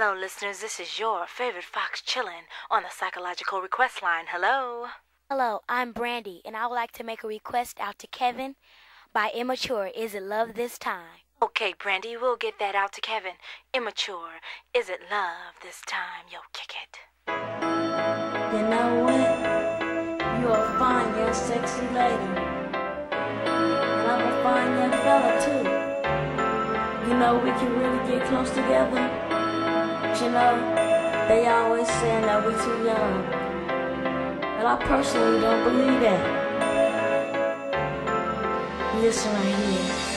Hello, listeners. This is your favorite fox chillin' on the psychological request line. Hello. Hello, I'm Brandy, and I would like to make a request out to Kevin by Immature. Is it love this time? Okay, Brandy, we'll get that out to Kevin. Immature. Is it love this time? Yo, kick it. You know what? You're a fine young sexy lady. And I'm a fine young fella too. You know we can really get close together. You know, they always saying that we too young. But I personally don't believe that. Listen right here.